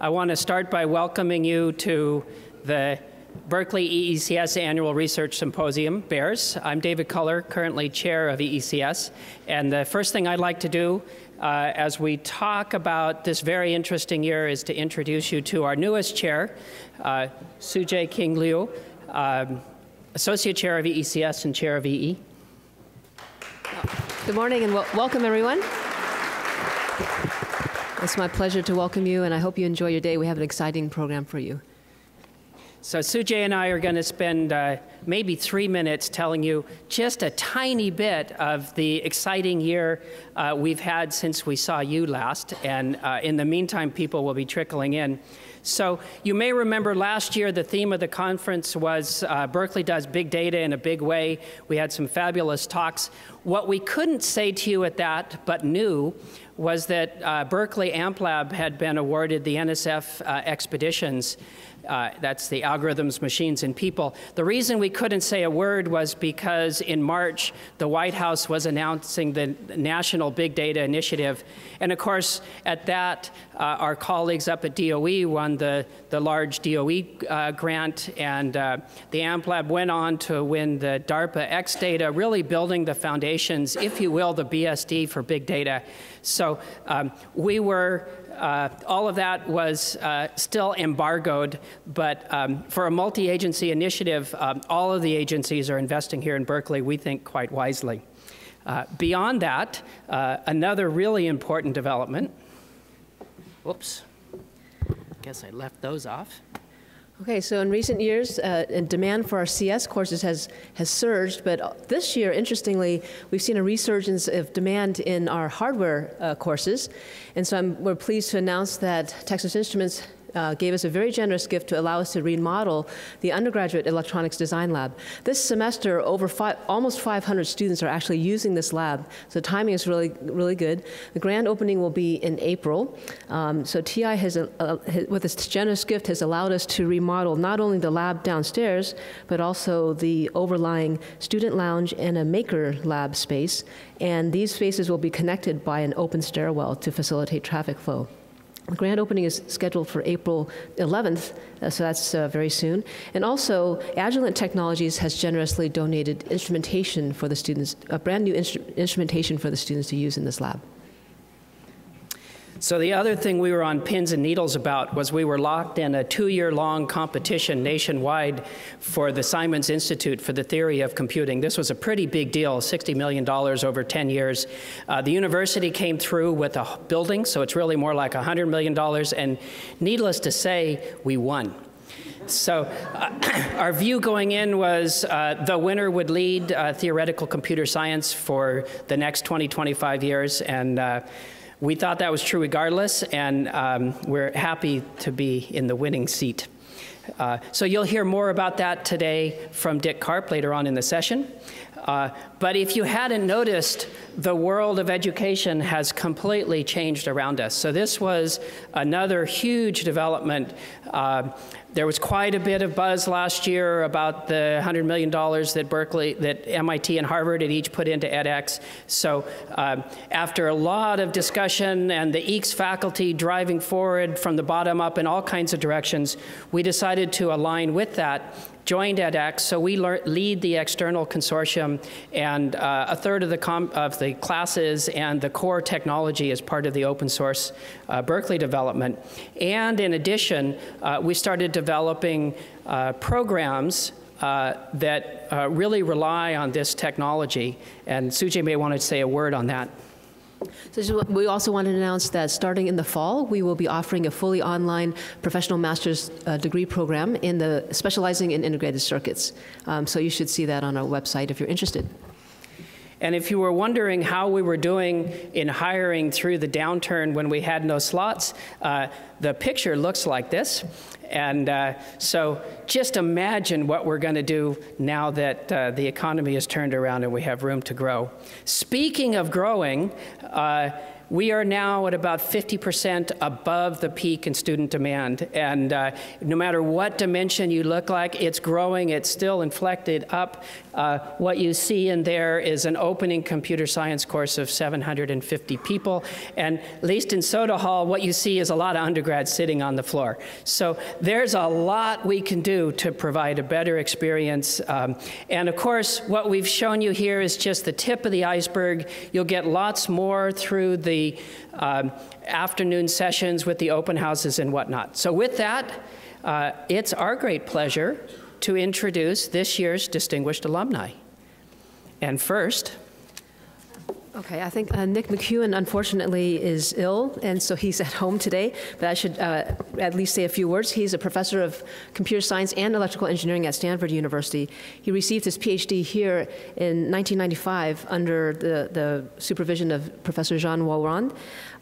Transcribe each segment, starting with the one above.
I want to start by welcoming you to the Berkeley EECS Annual Research Symposium, BEARS. I'm David Culler, currently chair of EECS. And the first thing I'd like to do uh, as we talk about this very interesting year is to introduce you to our newest chair, uh, Tsu-Jae King Liu, um, associate chair of EECS and chair of EE. Good morning and welcome everyone. It's my pleasure to welcome you, and I hope you enjoy your day. We have an exciting program for you. So Tsu-Jae and I are going to spend uh, maybe three minutes telling you just a tiny bit of the exciting year uh, we've had since we saw you last. And uh, in the meantime, people will be trickling in. So you may remember last year the theme of the conference was uh, Berkeley does big data in a big way. We had some fabulous talks. What we couldn't say to you at that, but knew, was that uh, Berkeley AmpLab had been awarded the NSF uh, expeditions uh, that's the algorithms, machines, and people. The reason we couldn't say a word was because in March, the White House was announcing the National Big Data Initiative. And of course, at that, uh, our colleagues up at DOE won the, the large DOE uh, grant, and uh, the AmpLab went on to win the DARPA X Data, really building the foundations, if you will, the BSD for big data. So um, we were uh, all of that was uh, still embargoed, but um, for a multi-agency initiative, um, all of the agencies are investing here in Berkeley, we think quite wisely. Uh, beyond that, uh, another really important development, whoops, I guess I left those off. Okay, so in recent years, uh, demand for our CS courses has, has surged, but this year, interestingly, we've seen a resurgence of demand in our hardware uh, courses. And so I'm, we're pleased to announce that Texas Instruments uh, gave us a very generous gift to allow us to remodel the undergraduate electronics design lab. This semester, over almost 500 students are actually using this lab, so timing is really, really good. The grand opening will be in April. Um, so TI has, uh, with its generous gift, has allowed us to remodel not only the lab downstairs, but also the overlying student lounge and a maker lab space. And these spaces will be connected by an open stairwell to facilitate traffic flow. The grand opening is scheduled for April 11th, uh, so that's uh, very soon. And also, Agilent Technologies has generously donated instrumentation for the students, a brand new instru instrumentation for the students to use in this lab. So the other thing we were on pins and needles about was we were locked in a two-year-long competition nationwide for the Simons Institute for the Theory of Computing. This was a pretty big deal, $60 million over 10 years. Uh, the university came through with a building, so it's really more like $100 million, and needless to say, we won. So uh, our view going in was uh, the winner would lead uh, theoretical computer science for the next 20, 25 years, and uh, we thought that was true regardless, and um, we're happy to be in the winning seat. Uh, so you'll hear more about that today from Dick Karp later on in the session. Uh, but if you hadn't noticed, the world of education has completely changed around us. So this was another huge development. Uh, there was quite a bit of buzz last year about the $100 million that Berkeley, that MIT and Harvard had each put into edX. So uh, after a lot of discussion and the EECS faculty driving forward from the bottom up in all kinds of directions, we decided to align with that joined edX, so we lead the external consortium, and uh, a third of the, of the classes and the core technology is part of the open source uh, Berkeley development. And in addition, uh, we started developing uh, programs uh, that uh, really rely on this technology, and Tsu-Jae may want to say a word on that. So we also want to announce that starting in the fall, we will be offering a fully online professional master's uh, degree program in the specializing in integrated circuits. Um, so you should see that on our website if you're interested. And if you were wondering how we were doing in hiring through the downturn when we had no slots, uh, the picture looks like this. And uh, so just imagine what we're going to do now that uh, the economy has turned around and we have room to grow. Speaking of growing, uh, we are now at about 50% above the peak in student demand. And uh, no matter what dimension you look like, it's growing, it's still inflected up. Uh, what you see in there is an opening computer science course of 750 people. And at least in Soda Hall, what you see is a lot of undergrads sitting on the floor. So there's a lot we can do to provide a better experience. Um, and of course, what we've shown you here is just the tip of the iceberg. You'll get lots more through the um, afternoon sessions with the open houses and whatnot. So with that, uh, it's our great pleasure to introduce this year's distinguished alumni. And first, Okay, I think uh, Nick McKeown unfortunately is ill, and so he's at home today. But I should uh, at least say a few words. He's a professor of computer science and electrical engineering at Stanford University. He received his PhD here in 1995 under the, the supervision of Professor Jean Walrand.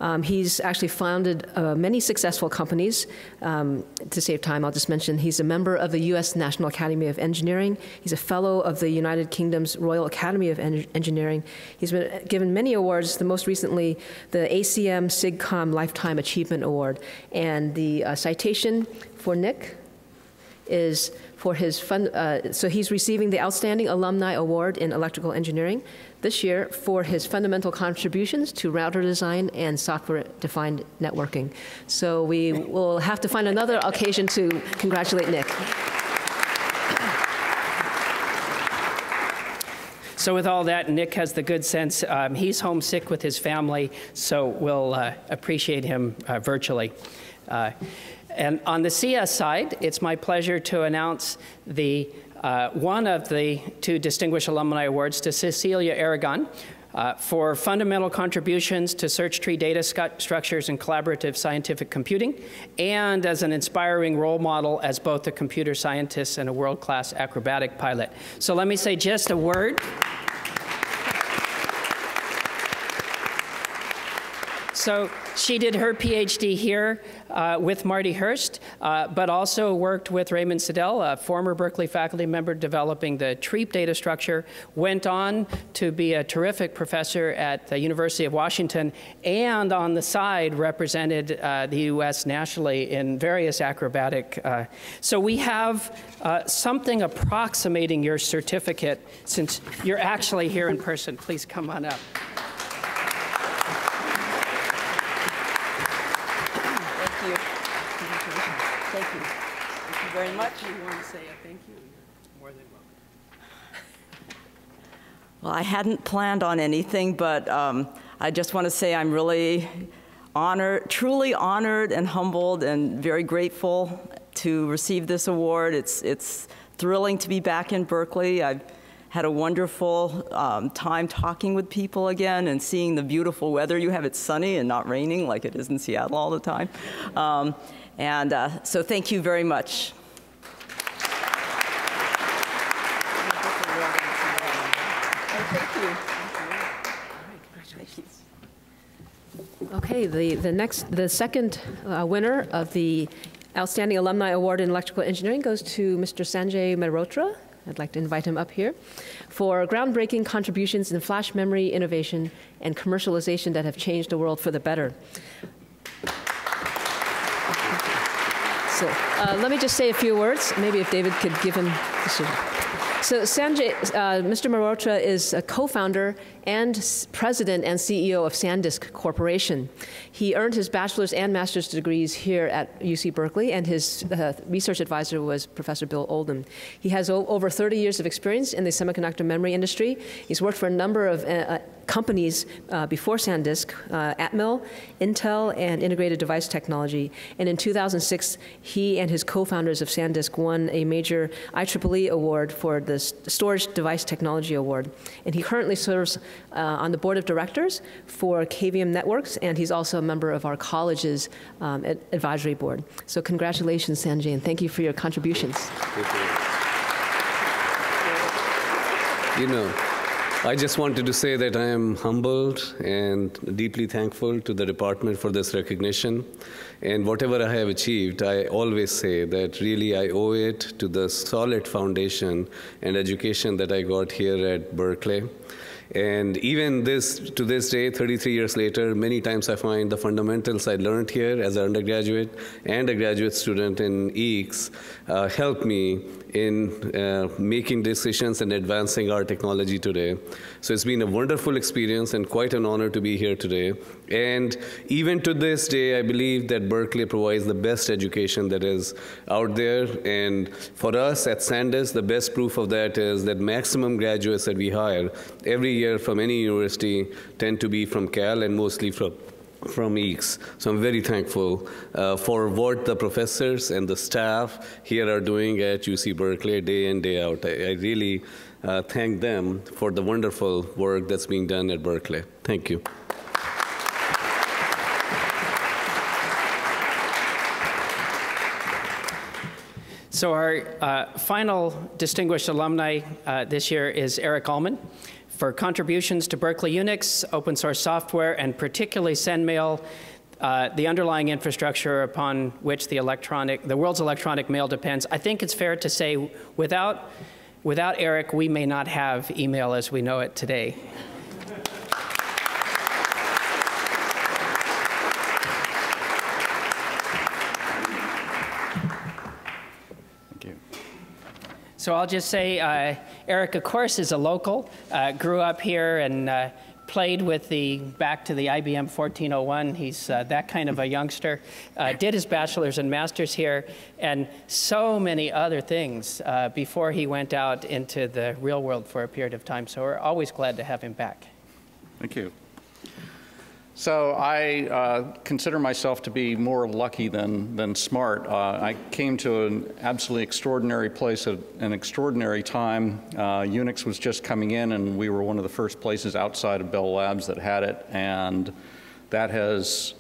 Um, he's actually founded uh, many successful companies. Um, to save time, I'll just mention he's a member of the U.S. National Academy of Engineering. He's a fellow of the United Kingdom's Royal Academy of en Engineering. He's been given many awards, the most recently the ACM SIGCOMM Lifetime Achievement Award. And the uh, citation for Nick is for his fun, uh, so he's receiving the Outstanding Alumni Award in Electrical Engineering this year for his fundamental contributions to router design and software-defined networking. So we will have to find another occasion to congratulate Nick. So with all that, Nick has the good sense. Um, he's homesick with his family, so we'll uh, appreciate him uh, virtually. Uh, and on the CS side, it's my pleasure to announce the uh, one of the two Distinguished Alumni Awards to Cecilia Aragon uh, for fundamental contributions to search tree data structures and collaborative scientific computing, and as an inspiring role model as both a computer scientist and a world-class acrobatic pilot. So let me say just a word. So she did her PhD here uh, with Marti Hearst, uh, but also worked with Raimund Seidel, a former Berkeley faculty member developing the treap data structure, went on to be a terrific professor at the University of Washington, and on the side represented uh, the U.S. nationally in various acrobatic. Uh, so we have uh, something approximating your certificate since you're actually here in person. Please come on up. Very much. You want to say a thank you? More than welcome. Well, I hadn't planned on anything, but um, I just want to say I'm really honored, truly honored and humbled and very grateful to receive this award. It's, it's thrilling to be back in Berkeley. I've had a wonderful um, time talking with people again and seeing the beautiful weather you have. It's sunny and not raining like it is in Seattle all the time. Um, and uh, so thank you very much. Okay, the, the next, the second uh, winner of the Outstanding Alumni Award in Electrical Engineering goes to Mr. Sanjay Mehrotra. I'd like to invite him up here for groundbreaking contributions in flash memory innovation and commercialization that have changed the world for the better. So uh, let me just say a few words. Maybe if David could give him the so Sanjay, uh, Mr. Mehrotra is a co-founder and president and CEO of SanDisk Corporation. He earned his bachelor's and master's degrees here at UC Berkeley, and his uh, research advisor was Professor Bill Oldham. He has over 30 years of experience in the semiconductor memory industry. He's worked for a number of uh, uh companies uh, before SanDisk, uh, Atmel, Intel, and Integrated Device Technology. And in 2006, he and his co-founders of SanDisk won a major IEEE award for the Storage Device Technology Award. And he currently serves uh, on the board of directors for Cavium Networks, and he's also a member of our college's um, advisory board. So congratulations, Sanjay, and thank you for your contributions. You know, I just wanted to say that I am humbled and deeply thankful to the department for this recognition. And whatever I have achieved, I always say that really I owe it to the solid foundation and education that I got here at Berkeley. And even this, to this day, 33 years later, many times I find the fundamentals I learned here as an undergraduate and a graduate student in EECS uh, help me in uh, making decisions and advancing our technology today. So it's been a wonderful experience and quite an honor to be here today. And even to this day, I believe that Berkeley provides the best education that is out there. And for us at SanDisk, the best proof of that is that maximum graduates that we hire every year from any university tend to be from Cal and mostly from from EECS. So I'm very thankful uh, for what the professors and the staff here are doing at UC Berkeley day in, day out. I, I really uh, thank them for the wonderful work that's being done at Berkeley. Thank you. So our uh, final distinguished alumni uh, this year is Eric Allman for contributions to Berkeley Unix, open source software, and particularly SendMail, uh, the underlying infrastructure upon which the electronic, the world's electronic mail depends. I think it's fair to say without, without Eric, we may not have email as we know it today. So I'll just say, uh, Eric, of course, is a local. Uh, grew up here and uh, played with the back to the IBM 1401. He's uh, that kind of a youngster. Uh, did his bachelor's and master's here, and so many other things uh, before he went out into the real world for a period of time. So we're always glad to have him back. Thank you. So I uh, consider myself to be more lucky than, than smart. Uh, I came to an absolutely extraordinary place at an extraordinary time. Uh, Unix was just coming in, and we were one of the first places outside of Bell Labs that had it, and that has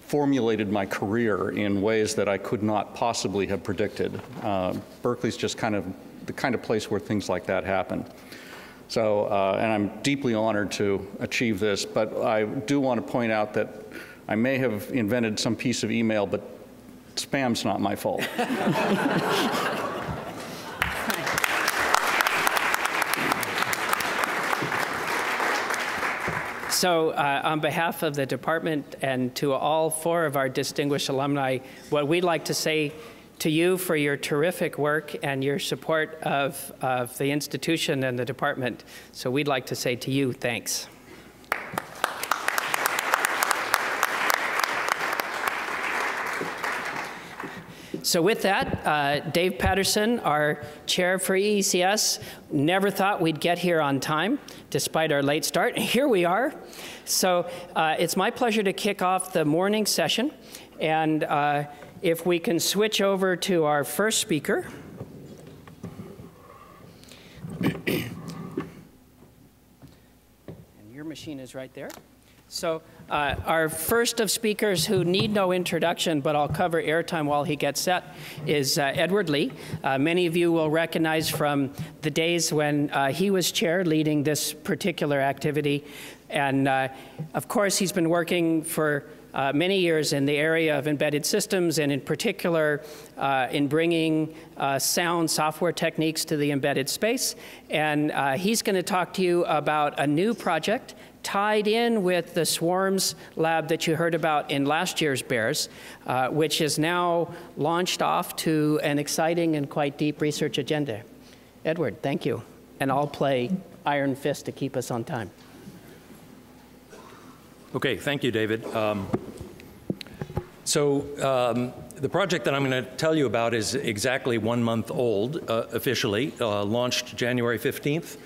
formulated my career in ways that I could not possibly have predicted. Uh, Berkeley's just kind of the kind of place where things like that happen. So, uh, and I'm deeply honored to achieve this, but I do want to point out that I may have invented some piece of email, but spam's not my fault. So uh, on behalf of the department and to all four of our distinguished alumni, what we'd like to say to you for your terrific work and your support of, of the institution and the department. So we'd like to say to you, thanks. So with that, uh, Dave Patterson, our chair for EECS, never thought we'd get here on time, despite our late start. Here we are. So uh, it's my pleasure to kick off the morning session. And uh, if we can switch over to our first speaker. and your machine is right there. So uh, our first of speakers who need no introduction, but I'll cover airtime while he gets set, is uh, Edward Lee. Uh, many of you will recognize from the days when uh, he was chair leading this particular activity. And uh, of course, he's been working for uh, many years in the area of embedded systems and in particular uh, in bringing uh, sound software techniques to the embedded space. And uh, he's going to talk to you about a new project tied in with the swarms lab that you heard about in last year's bears uh, which is now launched off to an exciting and quite deep research agenda. Edward thank you. And i'll play iron fist to keep us on time Okay, thank you, David. Um, so um, the project that I'm going to tell you about is exactly one month old uh, officially, uh, launched January 15th.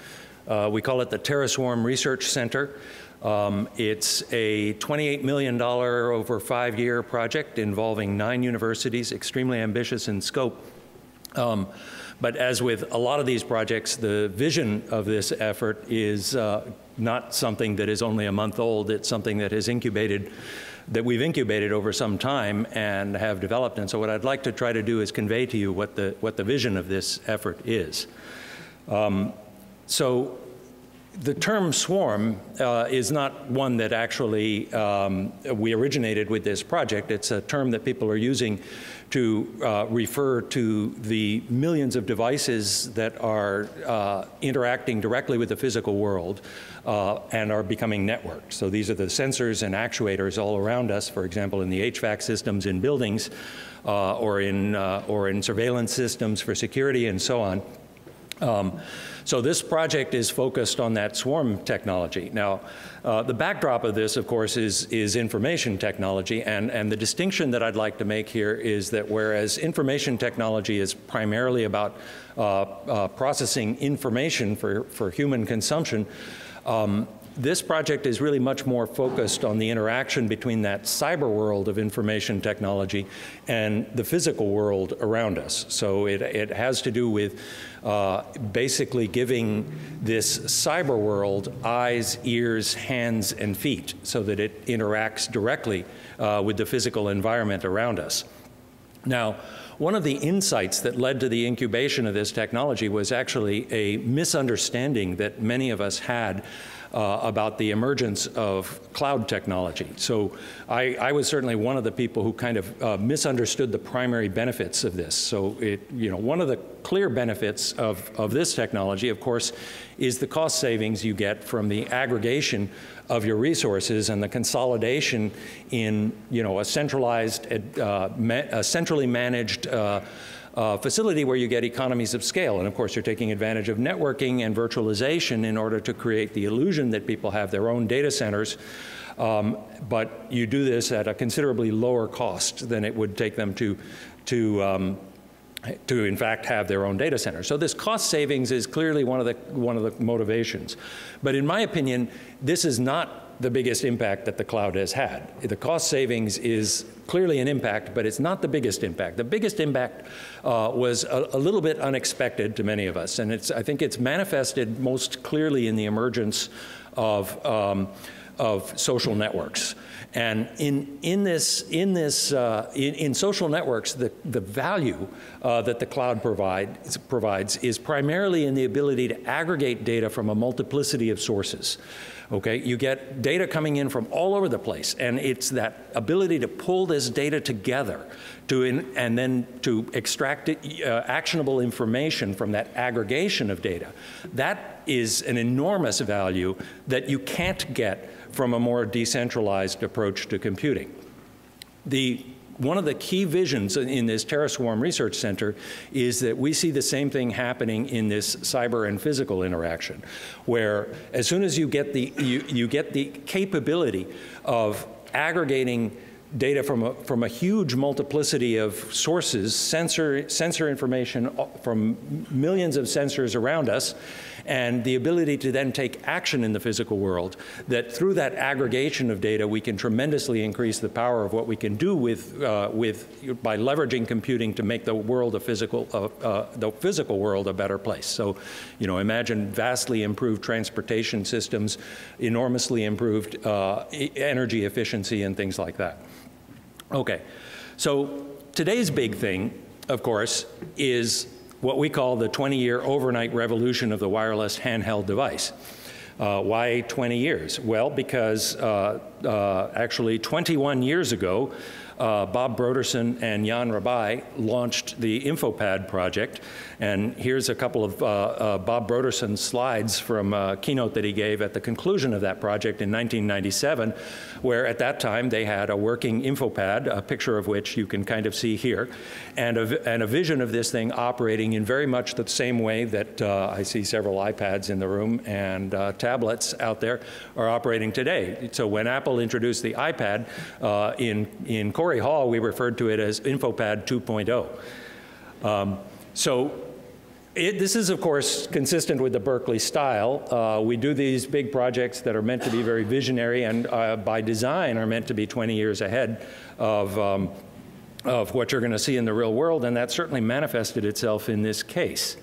Uh, we call it the TerraSwarm Research Center. Um, it's a $28 million over five-year project involving nine universities, extremely ambitious in scope. Um, but as with a lot of these projects, the vision of this effort is uh, not something that is only a month old. It's something that has incubated, that we've incubated over some time and have developed. And so what I'd like to try to do is convey to you what the, what the vision of this effort is. Um, so the term swarm uh, is not one that actually um, we originated with this project. It's a term that people are using to uh, refer to the millions of devices that are uh, interacting directly with the physical world uh, and are becoming networked. So these are the sensors and actuators all around us, for example, in the HVAC systems in buildings uh, or, in, uh, or in surveillance systems for security and so on. Um, so this project is focused on that swarm technology. Now, uh, the backdrop of this, of course, is, is information technology, and, and the distinction that I'd like to make here is that whereas information technology is primarily about uh, uh, processing information for, for human consumption, um, this project is really much more focused on the interaction between that cyber world of information technology and the physical world around us. So it, it has to do with uh, basically giving this cyber world eyes, ears, hands, and feet so that it interacts directly uh, with the physical environment around us. Now, one of the insights that led to the incubation of this technology was actually a misunderstanding that many of us had uh, about the emergence of cloud technology. So I, I, was certainly one of the people who kind of uh, misunderstood the primary benefits of this. So it, you know, one of the clear benefits of, of this technology, of course, is the cost savings you get from the aggregation of your resources and the consolidation in, you know, a centralized, uh, a centrally managed uh, facility where you get economies of scale. And of course, you're taking advantage of networking and virtualization in order to create the illusion that people have their own data centers. Um, but you do this at a considerably lower cost than it would take them to, to um, to in fact have their own data center. So this cost savings is clearly one of the one of the motivations. But in my opinion, this is not the biggest impact that the cloud has had. The cost savings is clearly an impact, but it's not the biggest impact. The biggest impact uh, was a, a, little bit unexpected to many of us, and it's, I think it's manifested most clearly in the emergence of, um, of social networks. And in, in this, in, this uh, in, in, social networks, the, the value uh, that the cloud provide, provides is primarily in the ability to aggregate data from a multiplicity of sources. Okay, you get data coming in from all over the place, and it's that ability to pull this data together to in, and then to extract it, uh, actionable information from that aggregation of data. That is an enormous value that you can't get from a more decentralized approach to computing. The one of the key visions in this TerraSwarm Research Center is that we see the same thing happening in this cyber and physical interaction, where as soon as you get the, you, you get the capability of aggregating data from a, from a huge multiplicity of sources, sensor, sensor information uh, from millions of sensors around us, and the ability to then take action in the physical world, that through that aggregation of data, we can tremendously increase the power of what we can do with, uh, with by leveraging computing to make the world a physical, uh, uh, the physical world a better place. So, you know, imagine vastly improved transportation systems, enormously improved uh, energy efficiency and things like that. Okay, so today's big thing, of course, is what we call the 20-year overnight revolution of the wireless handheld device. Uh, why 20 years? Well, because uh, uh, actually 21 years ago, uh, Bob Brodersen and Jan Rabaey launched the InfoPad project. And here's a couple of uh, uh, Bob Brodersen's slides from a keynote that he gave at the conclusion of that project in 1997, where at that time they had a working InfoPad, a picture of which you can kind of see here, and a, and a vision of this thing operating in very much the same way that uh, I see several iPads in the room and uh, tablets out there are operating today. So when Apple introduced the iPad uh, in, in Cory Hall, we referred to it as InfoPad 2.0. Um, so it, this is, of course, consistent with the Berkeley style. Uh, we do these big projects that are meant to be very visionary and uh, by design are meant to be 20 years ahead of, um, of what you're going to see in the real world, and that certainly manifested itself in this case.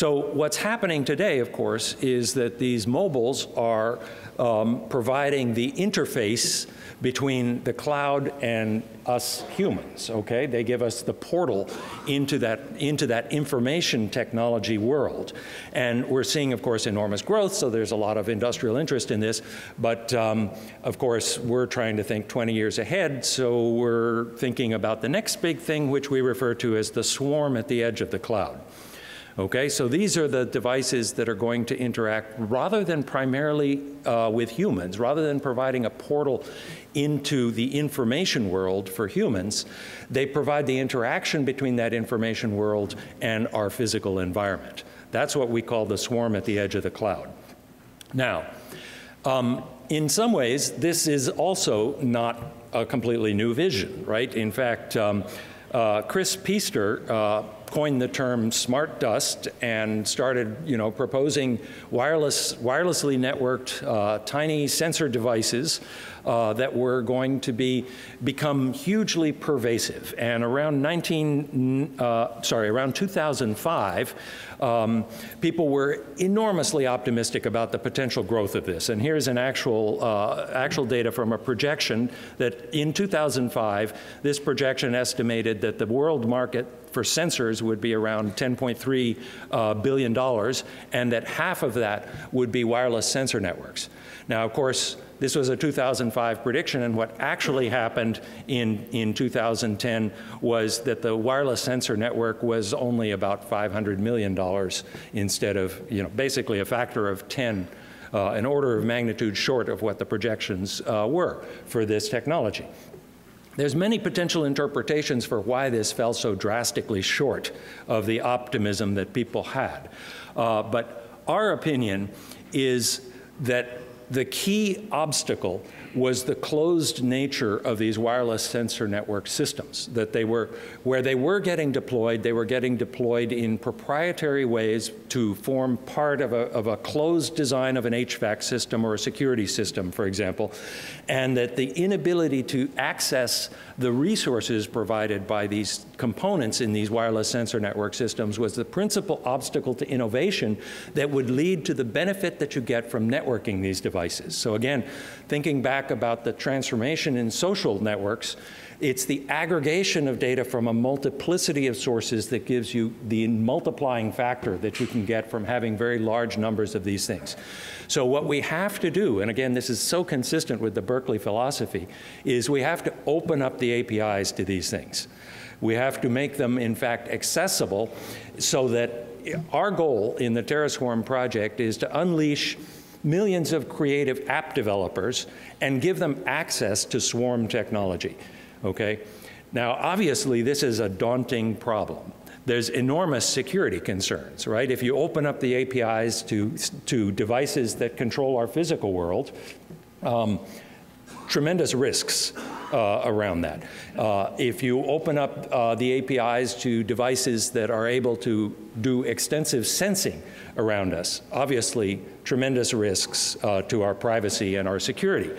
So what's happening today, of course, is that these mobiles are um, providing the interface between the cloud and us humans, okay? They give us the portal into that, into that information technology world. And we're seeing, of course, enormous growth, so there's a lot of industrial interest in this. But, um, of course, we're trying to think 20 years ahead, so we're thinking about the next big thing, which we refer to as the swarm at the edge of the cloud. Okay, so these are the devices that are going to interact rather than primarily uh, with humans, rather than providing a portal into the information world for humans, they provide the interaction between that information world and our physical environment. That's what we call the swarm at the edge of the cloud. Now, um, in some ways, this is also not a completely new vision, right? In fact, um, uh, Kris Pister uh, coined the term smart dust and started, you know, proposing wireless, wirelessly networked uh, tiny sensor devices uh, that were going to be become hugely pervasive. And around 19, uh, sorry, around 2005, um, people were enormously optimistic about the potential growth of this. And here's an actual, uh, actual data from a projection that in 2005, this projection estimated that the world market for sensors would be around $10.3 uh, billion dollars, and that half of that would be wireless sensor networks. Now, of course, this was a 2005 prediction, and what actually happened in, in 2010 was that the wireless sensor network was only about $500 million instead of, you know, basically a factor of 10, uh, an order of magnitude short of what the projections uh, were for this technology. There's many potential interpretations for why this fell so drastically short of the optimism that people had. Uh, but our opinion is that the key obstacle was the closed nature of these wireless sensor network systems, that they were, where they were getting deployed, they were getting deployed in proprietary ways to form part of a, of a closed design of an HVAC system or a security system, for example, and that the inability to access the resources provided by these components in these wireless sensor network systems was the principal obstacle to innovation that would lead to the benefit that you get from networking these devices. So again, thinking back about the transformation in social networks, it's the aggregation of data from a multiplicity of sources that gives you the multiplying factor that you can get from having very large numbers of these things. So what we have to do, and again, this is so consistent with the Berkeley philosophy, is we have to open up the APIs to these things. We have to make them, in fact, accessible so that our goal in the TerraSwarm project is to unleash millions of creative app developers and give them access to swarm technology okay? Now, obviously, this is a daunting problem. There's enormous security concerns, right? If you open up the APIs to, to devices that control our physical world, um, tremendous risks uh, around that. Uh, if you open up uh, the APIs to devices that are able to do extensive sensing around us, obviously tremendous risks uh, to our privacy and our security.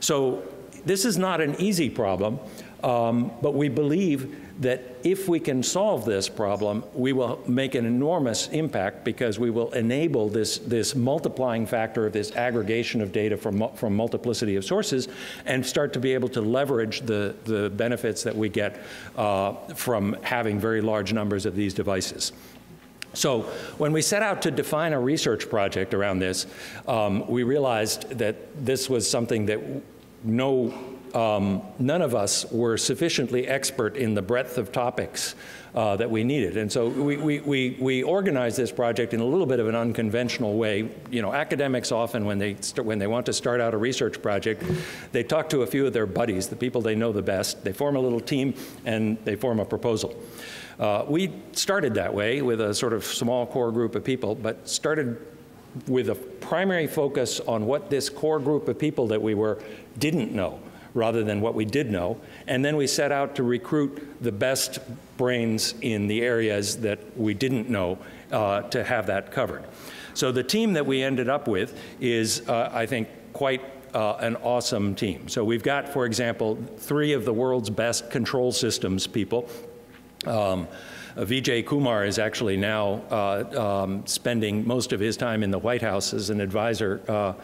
So this is not an easy problem, um, but we believe that if we can solve this problem, we will make an enormous impact because we will enable this, this multiplying factor of this aggregation of data from, from multiplicity of sources and start to be able to leverage the, the benefits that we get uh, from having very large numbers of these devices. So when we set out to define a research project around this, um, we realized that this was something that no um, none of us were sufficiently expert in the breadth of topics uh, that we needed. And so we, we, we, we, organized this project in a little bit of an unconventional way. You know, academics often, when they, when they want to start out a research project, they talk to a few of their buddies, the people they know the best. They form a little team and they form a proposal. Uh, we started that way with a sort of small core group of people, but started with a primary focus on what this core group of people that we were didn't know rather than what we did know. And then we set out to recruit the best brains in the areas that we didn't know uh, to have that covered. So the team that we ended up with is, uh, I think, quite uh, an awesome team. So we've got, for example, three of the world's best control systems people. Um, Vijay Kumar is actually now uh, um, spending most of his time in the White House as an advisor uh,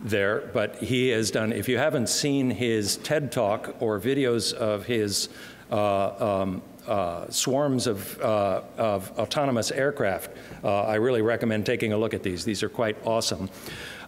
there, but he has done, if you haven't seen his TED Talk or videos of his uh, um, uh, swarms of, uh, of, autonomous aircraft, uh, I really recommend taking a look at these. These are quite awesome.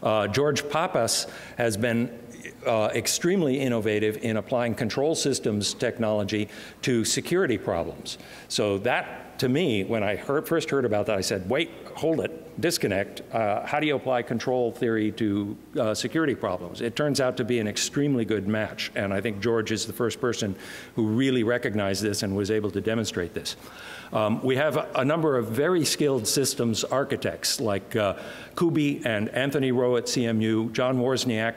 Uh, George Pappas has been uh, extremely innovative in applying control systems technology to security problems. So that to me, when I heard, first heard about that, I said, wait, hold it, disconnect. Uh, how do you apply control theory to uh, security problems? It turns out to be an extremely good match, and I think George is the first person who really recognized this and was able to demonstrate this. Um, we have a, a, number of very skilled systems architects like uh, Kubi and Anthony Rowe at CMU, John Wawrzynek.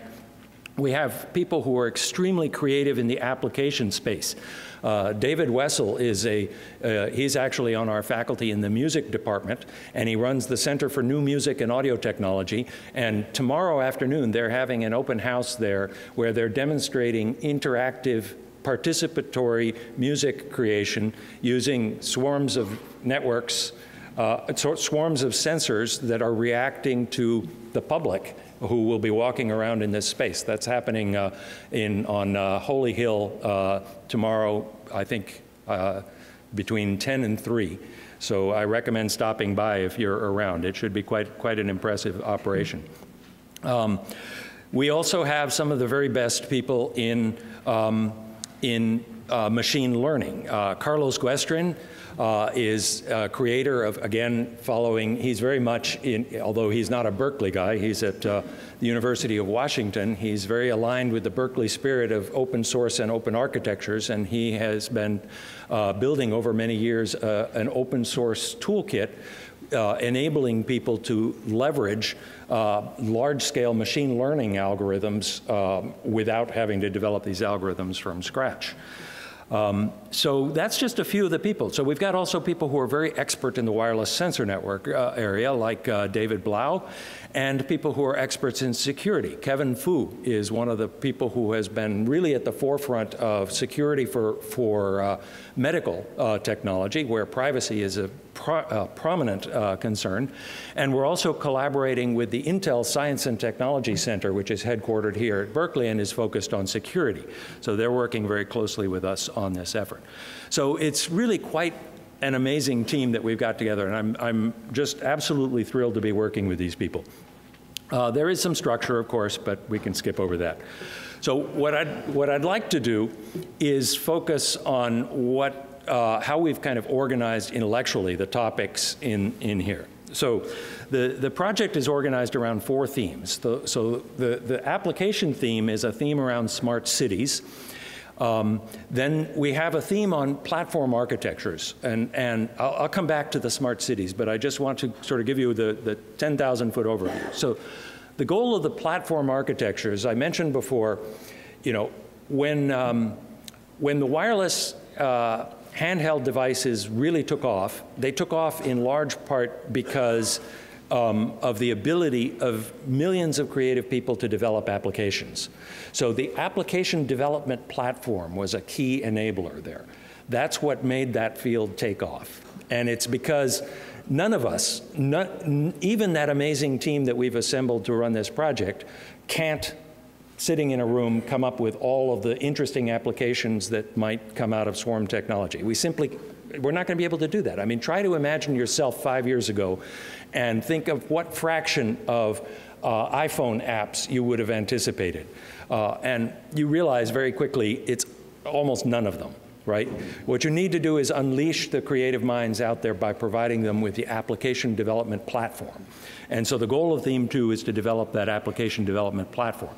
We have people who are extremely creative in the application space. Uh, David Wessel is a, uh, he's actually on our faculty in the music department, and he runs the Center for New Music and Audio Technology. And tomorrow afternoon, they're having an open house there where they're demonstrating interactive participatory music creation using swarms of networks, uh, swarms of sensors that are reacting to the public who will be walking around in this space. That's happening uh, in, on uh, Holy Hill uh, tomorrow, I think, uh, between 10 and 3. So I recommend stopping by if you're around. It should be quite, quite an impressive operation. Um, we also have some of the very best people in, um, in uh, machine learning. Carlos Guestrin uh, is a creator of, again, following, he's very much in, although he's not a Berkeley guy, he's at uh, the University of Washington. He's very aligned with the Berkeley spirit of open source and open architectures, and he has been uh, building over many years uh, an open source toolkit uh, enabling people to leverage uh, large-scale machine learning algorithms um, without having to develop these algorithms from scratch. Um, so that's just a few of the people. So we've got also people who are very expert in the wireless sensor network uh, area, like uh, David Blaauw, and people who are experts in security. Kevin Fu is one of the people who has been really at the forefront of security for, for uh, medical uh, technology, where privacy is a pro uh, prominent uh, concern. And we're also collaborating with the Intel Science and Technology Center, which is headquartered here at Berkeley and is focused on security. So they're working very closely with us on this effort. So it's really quite an amazing team that we've got together, and I'm, I'm just absolutely thrilled to be working with these people. Uh, there is some structure, of course, but we can skip over that. So what I'd, what I'd like to do is focus on what uh, how we've kind of organized intellectually the topics in, in here. So the, the project is organized around four themes. The, so the, the application theme is a theme around smart cities. Um, then we have a theme on platform architectures, and, and I'll, I'll, come back to the smart cities, but I just want to sort of give you the, the 10,000 foot overview. So the goal of the platform architectures, I mentioned before, you know, when, um, when the wireless uh, handheld devices really took off. They took off in large part because um, of the ability of millions of creative people to develop applications. So the application development platform was a key enabler there. That's what made that field take off. And it's because none of us, not, even that amazing team that we've assembled to run this project, can't sitting in a room, come up with all of the interesting applications that might come out of swarm technology. We simply, we're not going to be able to do that. I mean, try to imagine yourself five years ago and think of what fraction of uh, iPhone apps you would have anticipated. Uh, and you realize very quickly it's almost none of them right? What you need to do is unleash the creative minds out there by providing them with the application development platform. And so the goal of Theme 2 is to develop that application development platform.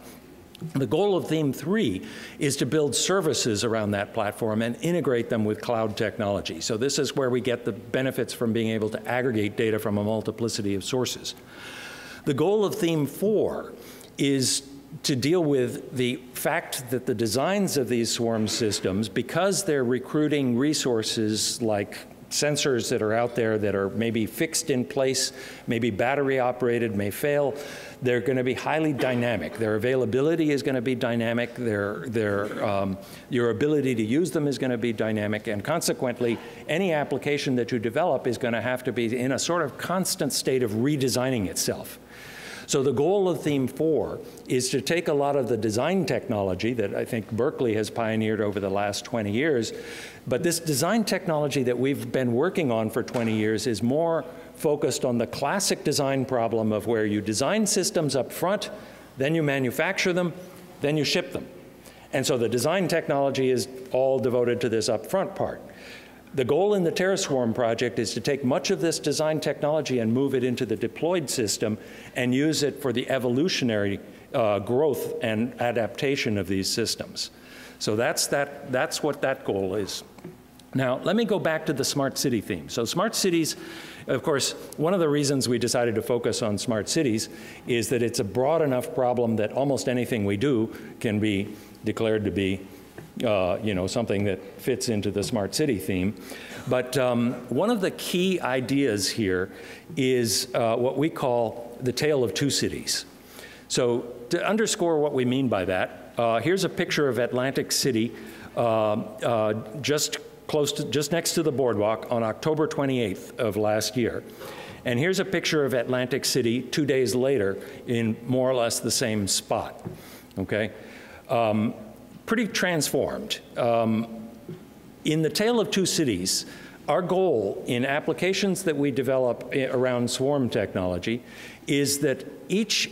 The goal of Theme 3 is to build services around that platform and integrate them with cloud technology. So this is where we get the benefits from being able to aggregate data from a multiplicity of sources. The goal of Theme 4 is to deal with the fact that the designs of these swarm systems, because they're recruiting resources like sensors that are out there that are maybe fixed in place, maybe battery operated, may fail. They're going to be highly dynamic. Their availability is going to be dynamic. Their, their, um, your ability to use them is going to be dynamic. And consequently, any application that you develop is going to have to be in a sort of constant state of redesigning itself. So the goal of Theme 4 is to take a lot of the design technology that I think Berkeley has pioneered over the last 20 years, but this design technology that we've been working on for 20 years is more focused on the classic design problem of where you design systems up front, then you manufacture them, then you ship them. And so the design technology is all devoted to this upfront part. The goal in the TerraSwarm project is to take much of this design technology and move it into the deployed system and use it for the evolutionary uh, growth and adaptation of these systems. So that's, that, that's what that goal is. Now, let me go back to the smart city theme. So smart cities, of course, one of the reasons we decided to focus on smart cities is that it's a broad enough problem that almost anything we do can be declared to be uh, you know, something that fits into the smart city theme. But um, one of the key ideas here is uh, what we call the tale of two cities. So to underscore what we mean by that, uh, here's a picture of Atlantic City uh, uh, just close to, just next to the boardwalk on October 28th of last year. And here's a picture of Atlantic City two days later in more or less the same spot, okay? Um, pretty transformed. Um, in the Tale of Two Cities, our goal in applications that we develop around swarm technology is that each,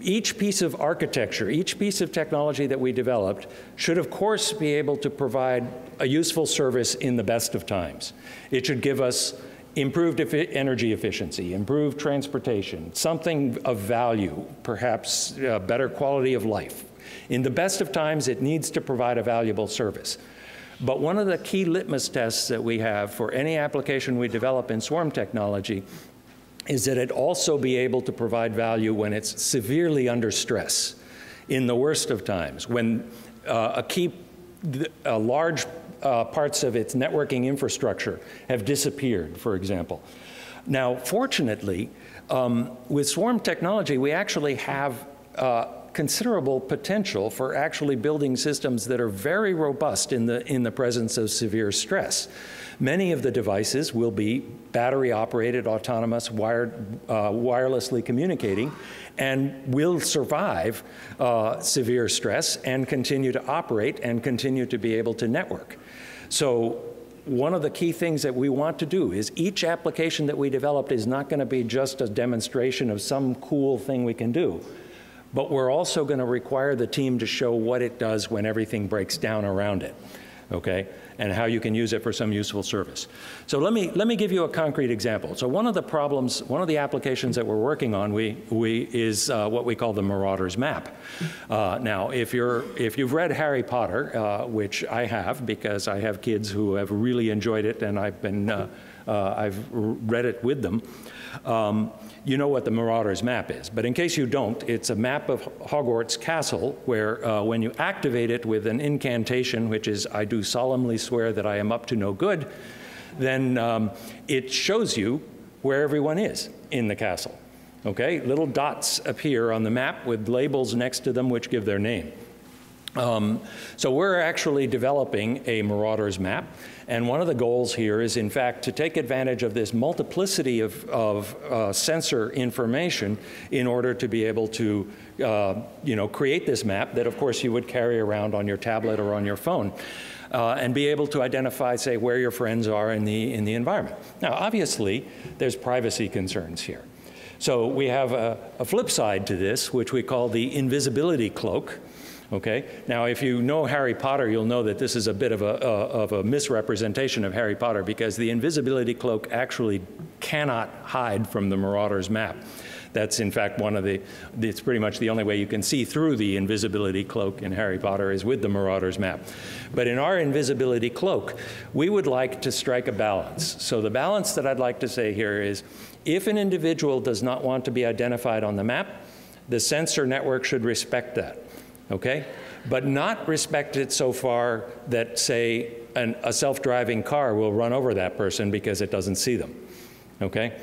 each piece of architecture, each piece of technology that we developed should of course be able to provide a useful service in the best of times. It should give us improved energy efficiency, improved transportation, something of value, perhaps uh, better quality of life, in the best of times, it needs to provide a valuable service. But one of the key litmus tests that we have for any application we develop in swarm technology is that it also be able to provide value when it's severely under stress, in the worst of times, when uh, a key, a large uh, parts of its networking infrastructure have disappeared, for example. Now, fortunately, um, with swarm technology, we actually have uh, considerable potential for actually building systems that are very robust in the, in the presence of severe stress. Many of the devices will be battery operated, autonomous, wired, uh, wirelessly communicating, and will survive uh, severe stress and continue to operate and continue to be able to network. So one of the key things that we want to do is each application that we developed is not going to be just a demonstration of some cool thing we can do but we're also going to require the team to show what it does when everything breaks down around it, okay? And how you can use it for some useful service. So let me, let me give you a concrete example. So one of the problems, one of the applications that we're working on we, we, is uh, what we call the Marauders map. Uh, now, if, you're, if you've read Harry Potter, uh, which I have because I have kids who have really enjoyed it and I've, been, uh, uh, I've read it with them, um, you know what the Marauders map is. But in case you don't, it's a map of Hogwarts Castle where uh, when you activate it with an incantation, which is, I do solemnly swear that I am up to no good, then um, it shows you where everyone is in the castle. Okay, little dots appear on the map with labels next to them which give their name. Um, so we're actually developing a Marauders map. And one of the goals here is, in fact, to take advantage of this multiplicity of, of uh, sensor information in order to be able to, uh, you know, create this map that, of course, you would carry around on your tablet or on your phone. Uh, and be able to identify, say, where your friends are in the, in the environment. Now, obviously, there's privacy concerns here. So we have a, a flip side to this, which we call the invisibility cloak. Okay? Now, if you know Harry Potter, you'll know that this is a bit of a, of a misrepresentation of Harry Potter because the invisibility cloak actually cannot hide from the Marauder's map. That's in fact one of the, it's pretty much the only way you can see through the invisibility cloak in Harry Potter is with the Marauder's map. But in our invisibility cloak, we would like to strike a balance. So the balance that I'd like to say here is if an individual does not want to be identified on the map, the sensor network should respect that okay? But not respect it so far that, say, an, a self-driving car will run over that person because it doesn't see them, okay?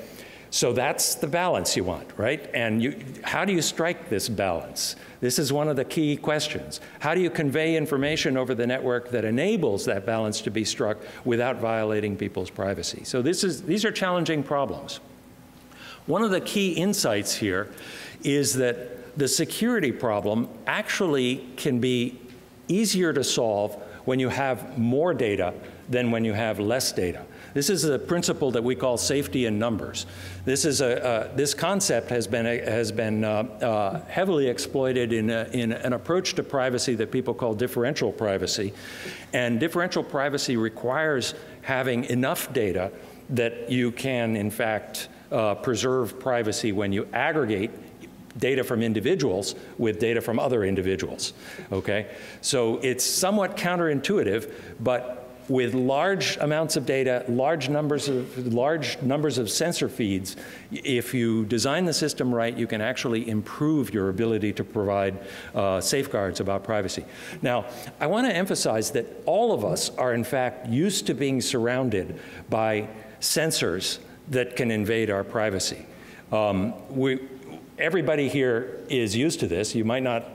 So that's the balance you want, right? And you, how do you strike this balance? This is one of the key questions. How do you convey information over the network that enables that balance to be struck without violating people's privacy? So this is, these are challenging problems. One of the key insights here is that the security problem actually can be easier to solve when you have more data than when you have less data. This is a principle that we call safety in numbers. This, is a, uh, this concept has been, has been uh, uh, heavily exploited in, a, in an approach to privacy that people call differential privacy. And differential privacy requires having enough data that you can, in fact, uh, preserve privacy when you aggregate data from individuals with data from other individuals. Okay? So it's somewhat counterintuitive, but with large amounts of data, large numbers of, large numbers of sensor feeds, if you design the system right, you can actually improve your ability to provide uh, safeguards about privacy. Now, I want to emphasize that all of us are in fact used to being surrounded by sensors that can invade our privacy. Um, we, everybody here is used to this. You might not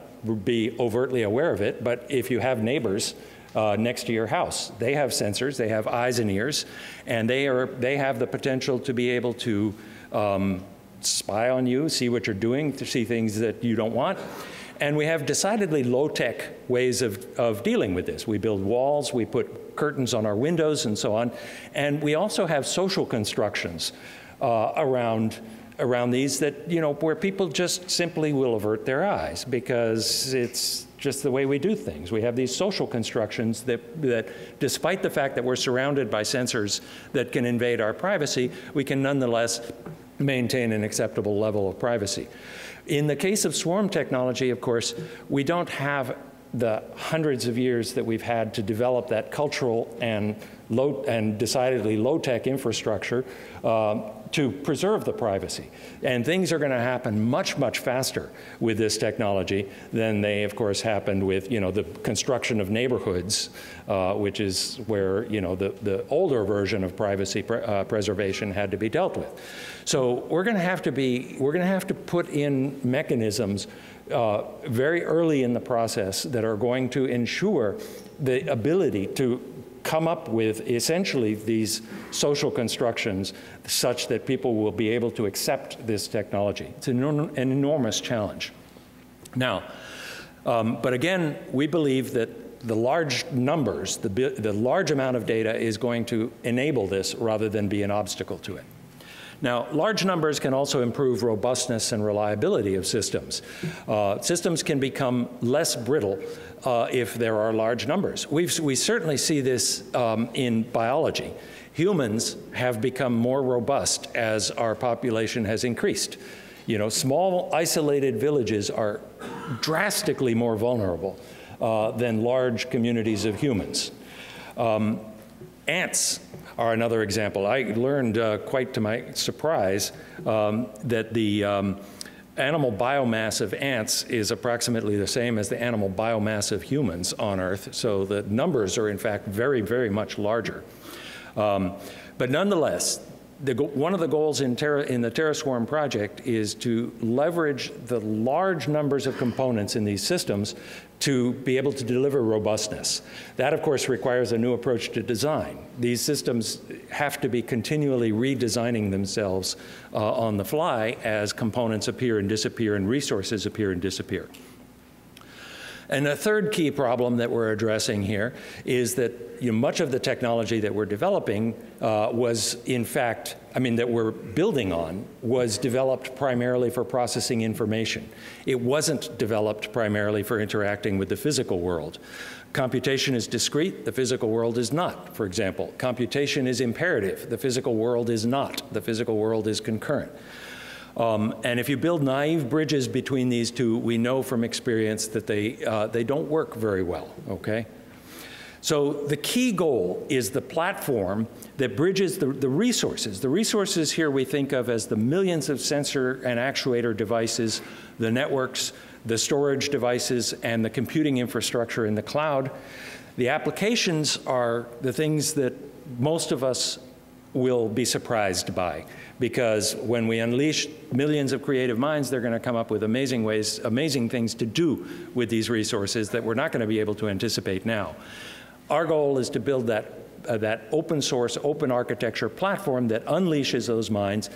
be overtly aware of it, but if you have neighbors uh, next to your house. They have sensors, they have eyes and ears, and they, are, they have the potential to be able to um, spy on you, see what you're doing, to see things that you don't want. And we have decidedly low-tech ways of, of dealing with this. We build walls, we put curtains on our windows and so on. And we also have social constructions uh, around around these that, you know, where people just simply will avert their eyes because it's just the way we do things. We have these social constructions that, that, despite the fact that we're surrounded by sensors that can invade our privacy, we can nonetheless maintain an acceptable level of privacy. In the case of swarm technology, of course, we don't have the hundreds of years that we've had to develop that cultural and low and decidedly low-tech infrastructure uh, to preserve the privacy. And things are going to happen much, much faster with this technology than they, of course, happened with, you know, the construction of neighborhoods, uh, which is where, you know, the, the older version of privacy pre uh, preservation had to be dealt with. So we're going to have to be, we're going to have to put in mechanisms uh, very early in the process that are going to ensure the ability to come up with essentially these social constructions such that people will be able to accept this technology. It's an, an enormous challenge. Now, um, but again, we believe that the large numbers, the, the large amount of data is going to enable this rather than be an obstacle to it. Now, large numbers can also improve robustness and reliability of systems. Uh, systems can become less brittle uh, if there are large numbers. We've, we certainly see this um, in biology. Humans have become more robust as our population has increased. You know, small isolated villages are drastically more vulnerable uh, than large communities of humans. Um, ants are another example. I learned, uh, quite to my surprise, um, that the um, animal biomass of ants is approximately the same as the animal biomass of humans on Earth. So the numbers are, in fact, very, very much larger. Um, but nonetheless, the, one of the goals in, Terra, in the TerraSwarm project is to leverage the large numbers of components in these systems to be able to deliver robustness. That, of course, requires a new approach to design. These systems have to be continually redesigning themselves uh, on the fly as components appear and disappear and resources appear and disappear. And a third key problem that we're addressing here is that you know, much of the technology that we're developing uh, was, in fact, I mean, that we're building on, was developed primarily for processing information. It wasn't developed primarily for interacting with the physical world. Computation is discrete, the physical world is not, for example. Computation is imperative, the physical world is not. The physical world is concurrent. Um, and if you build naive bridges between these two, we know from experience that they, uh, they don't work very well, okay? So the key goal is the platform that bridges the, the, resources. The resources here we think of as the millions of sensor and actuator devices, the networks, the storage devices, and the computing infrastructure in the cloud The applications are the things that most of us will be surprised by because when we unleash millions of creative minds, they're going to come up with amazing ways, amazing things to do with these resources that we're not going to be able to anticipate now. Our goal is to build that, uh, that open source, open architecture platform that unleashes those minds,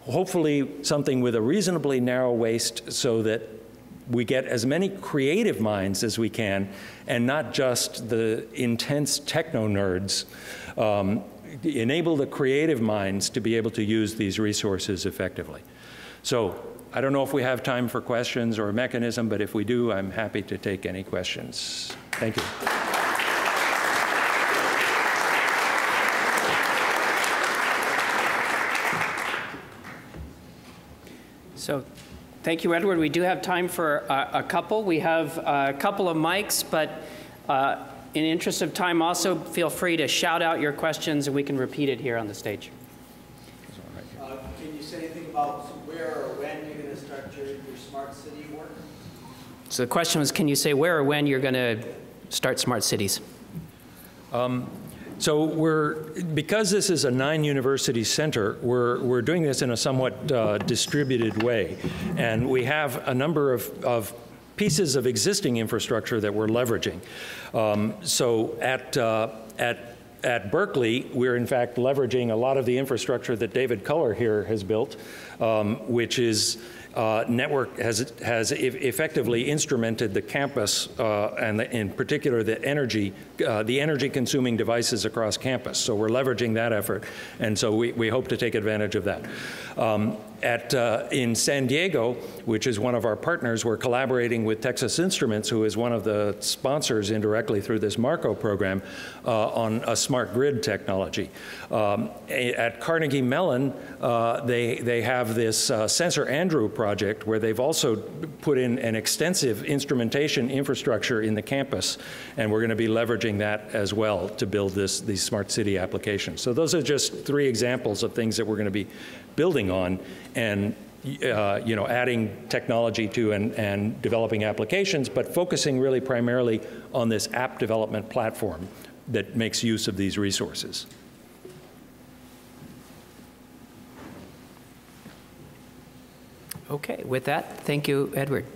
hopefully something with a reasonably narrow waist so that we get as many creative minds as we can and not just the intense techno nerds um, enable the creative minds to be able to use these resources effectively. So I don't know if we have time for questions or a mechanism, but if we do, I'm happy to take any questions. Thank you. So thank you, Edward. We do have time for a, a couple. We have a couple of mics, but uh, in interest of time, also feel free to shout out your questions and we can repeat it here on the stage. Uh, can you say anything about where or when you're going to start your, your smart city work? So the question was, can you say where or when you're going to start smart cities? Um, so we're, because this is a nine university center, we're, we're doing this in a somewhat uh, distributed way. And we have a number of, of pieces of existing infrastructure that we're leveraging. Um, so at, uh, at, at Berkeley, we're in fact leveraging a lot of the infrastructure that David Culler here has built, um, which is uh, network has, has effectively instrumented the campus uh, and the, in particular the energy, uh, the energy consuming devices across campus. So we're leveraging that effort. And so we, we hope to take advantage of that. Um, at, uh, in San Diego, which is one of our partners, we're collaborating with Texas Instruments, who is one of the sponsors indirectly through this MARCO program, uh, on a smart grid technology. Um, at Carnegie Mellon, uh, they, they have this uh, Sensor Andrew project where they've also put in an extensive instrumentation infrastructure in the campus, and we're going to be leveraging that as well to build this, these smart city applications. So those are just three examples of things that we're going to be building on and uh, you know, adding technology to and, and developing applications, but focusing really primarily on this app development platform that makes use of these resources. Okay, with that, thank you, Edward.